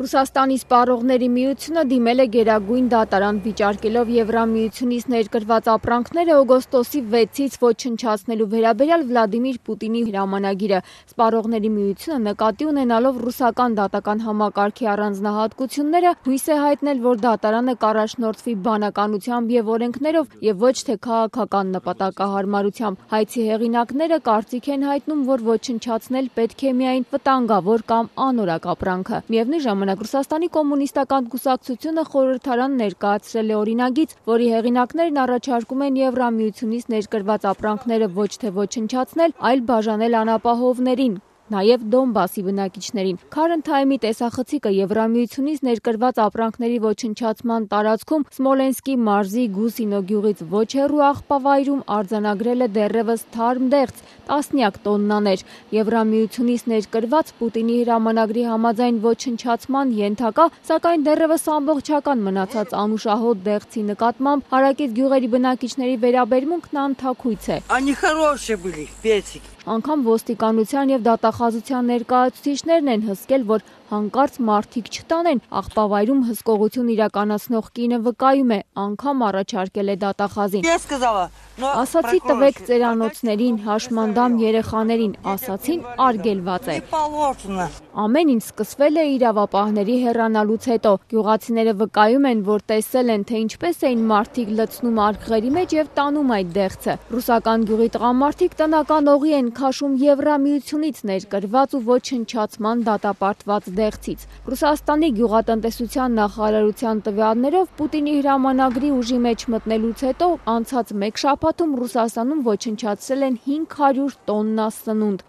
Ռուսաստանի սպառողների միությունը դիմել է գերագույն դատարան վիճարկելով Եվրամիությունից ներկրված ապրանքները օգոստոսի 6-ից ոչնչացնելու վերաբերյալ Վլադիմիր Պուտինի հրամանագիրը։ Սպառողների միությունը նկատի ունենալով ռուսական դատական համակարգի առանձնահատկությունները հույս է հայտնել, որ դատարանը կառաջնորդվի բանականությամբ եւ օրենքներով եւ ոչ թե քաղաքական նպատակահարմարությամբ։ Հայցի հեղինակները կարծիք են հայտնում, որ ոչնչացնել պետք է միայն վտանգավոր կամ անորակ ապրանքը։ Միևնույն ժամանակ Ռուսաստանի կոմունիստական կուսակցությունը խորհրդարան ներկայացրել է օրինագիծ, որի հեղինակներն առաջարկում են Եվրամիությունից ներկրված ապրանքները ոչ թե ոչնչացնել, այլ բաժանել անապահովներին, նաև Դոնբասի բնակիչներին։ Քարընթայմի տեսախցիկը Եվրամիությունից ներկրված ապրանքների ոչնչացման տարածքում Սմոլենսկի մարզի Գուսինո գյուղից ոչ հեռու աղբավայրում արձանագրել է դեռևս թարմ դեղց՝ տասնյակ տոննաներ։ Եվրամիությունից ներկրված Պուտինի հրամանագրի համաձայն ոչնչացման ենթակա, սակայն դեռևս ամբողջական մնացած անուշահոտ դեղցի նկատմամբ հարակից գյուղերի բնակիչների վերաբերմունքն անթաքույց է։ Они хорошие были, песики։ Անգամ ոստիկանության եւ դատախազության ներկայացուցիչներն են հսկել, որ հանկարծ մարդիկ չտանեն։ Աղբավայրում հսկողություն իրականացնող կինը վկայում է, անգամ առաջարկել է դատախազին։ Я сказала, но Ասացի տվեք ծերանոցներին, հաշմանդամ երեխաներին, ասացին արգելված է։ Ամեն ինչ սկսվել է իրավապահների հեռանալուց հետո։ Գյուղացիները վկայում են, որ տեսել են, թե ինչպես էին մարդիկ լցնում արգղերի մեջ եւ տանում այդ դեղցը։ Ռուսական գյուղի տղամարդիկ տնական օղի են քաշում Եվրամիությունից ներկրված ու ոչնչացման դատապարտված դեղցից։ Ռուսաստանի գյուղատնտեսության նախարարության տվյալներով Պուտինի հրամանագրի ուժի մեջ մտնելուց հետո անցած 1 շաբաթ շաբաթում Ռուսաստանում ոչնչացրել են 500 տոննա սնունդ։